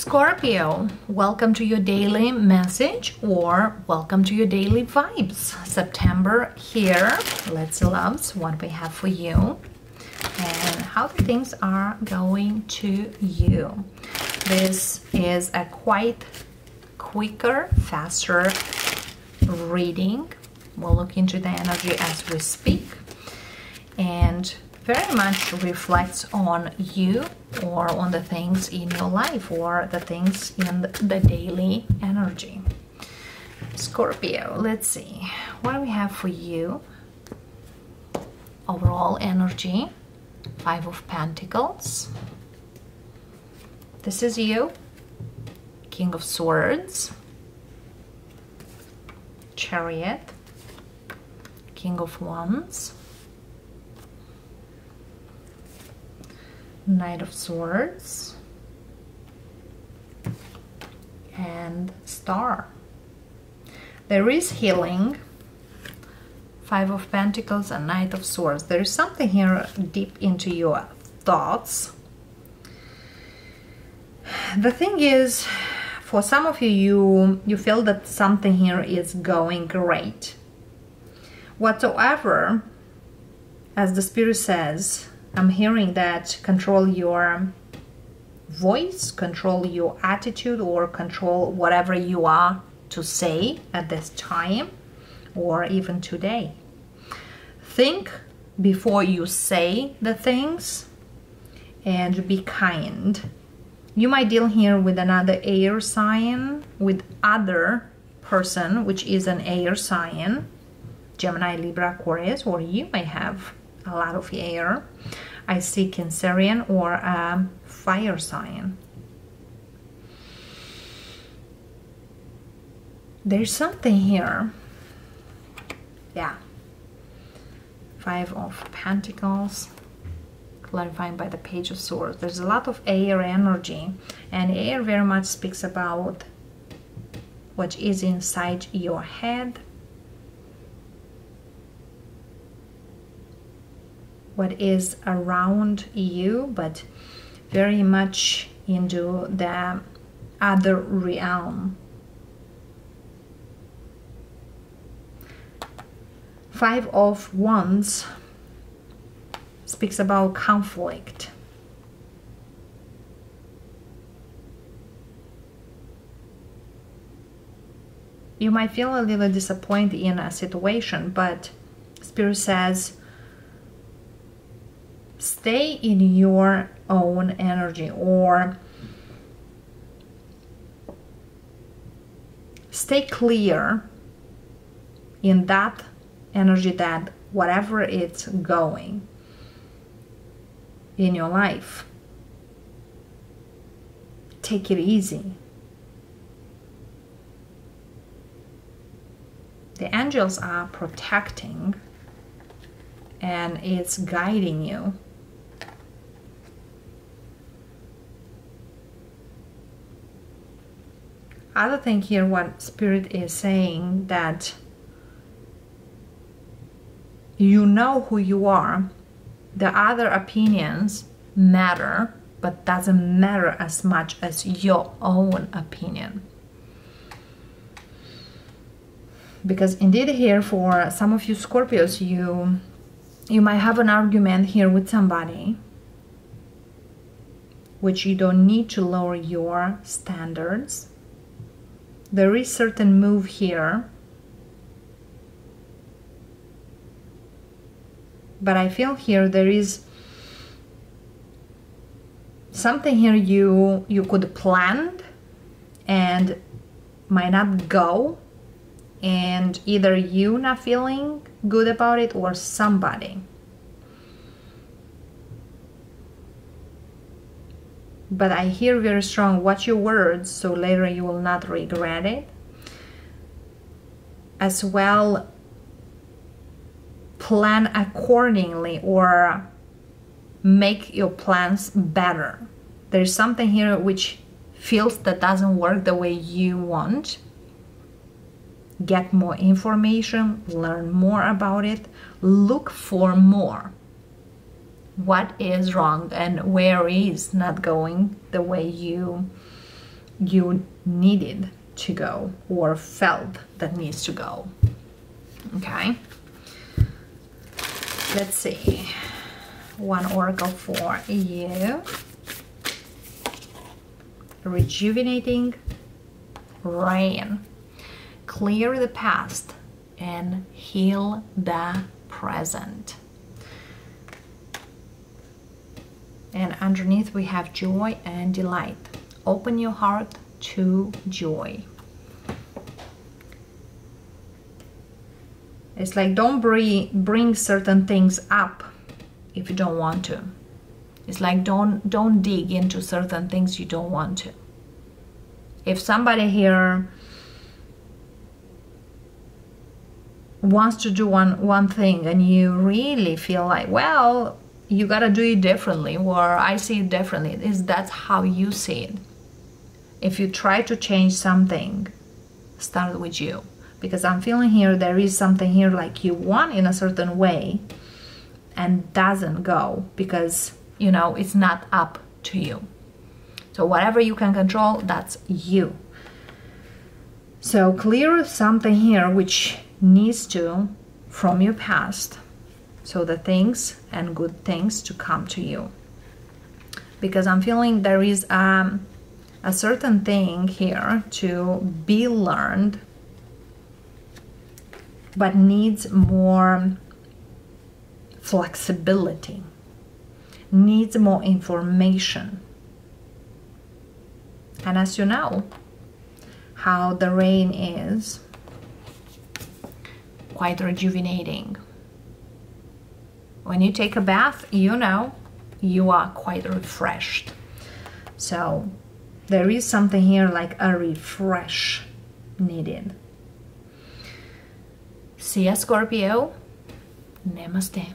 Scorpio, welcome to your daily message or welcome to your daily vibes. September here. Let's see, loves, what we have for you and how things are going to you. This is a quite quicker, faster reading. We'll look into the energy as we speak and very much reflects on you or on the things in your life or the things in the daily energy. Scorpio, let's see. What do we have for you? Overall energy. Five of Pentacles. This is you. King of Swords. Chariot. King of Wands. Knight of Swords and Star. There is healing. Five of Pentacles and Knight of Swords. There is something here deep into your thoughts. The thing is, for some of you, you, you feel that something here is going great. Whatsoever, as the Spirit says, I'm hearing that control your voice, control your attitude, or control whatever you are to say at this time or even today. Think before you say the things and be kind. You might deal here with another air sign, with other person, which is an air sign, Gemini, Libra, Aquarius, or you may have a lot of air. I see Cancerian or a fire sign. There's something here. Yeah. Five of Pentacles. Clarifying by the Page of Swords. There's a lot of air energy. And air very much speaks about what is inside your head what is around you, but very much into the other realm. Five of Wands speaks about conflict. You might feel a little disappointed in a situation, but Spirit says stay in your own energy or stay clear in that energy that whatever it's going in your life. Take it easy. The angels are protecting and it's guiding you other thing here what spirit is saying that you know who you are. The other opinions matter but doesn't matter as much as your own opinion. Because indeed here for some of you scorpios you you might have an argument here with somebody which you don't need to lower your standards there is certain move here. But I feel here there is something here you you could plan and might not go. And either you not feeling good about it or somebody but I hear very strong watch your words so later you will not regret it. As well plan accordingly or make your plans better. There's something here which feels that doesn't work the way you want. Get more information learn more about it look for more what is wrong and where is not going the way you you needed to go or felt that needs to go. Okay. Let's see. One oracle for you. Rejuvenating rain. Clear the past and heal the present. And underneath we have joy and delight. Open your heart to joy. It's like don't bring, bring certain things up if you don't want to. It's like don't don't dig into certain things you don't want to. If somebody here wants to do one one thing and you really feel like, well, you gotta do it differently, or I see it differently, is that's how you see it. If you try to change something, start with you. Because I'm feeling here there is something here like you want in a certain way and doesn't go because you know it's not up to you. So whatever you can control, that's you. So clear something here which needs to from your past so the things and good things to come to you. Because i'm feeling there is um, a certain thing here to be learned but needs more flexibility needs more information. And as you know how the rain is quite rejuvenating when you take a bath, you know you are quite refreshed. So there is something here like a refresh needed. See ya, Scorpio. Namaste.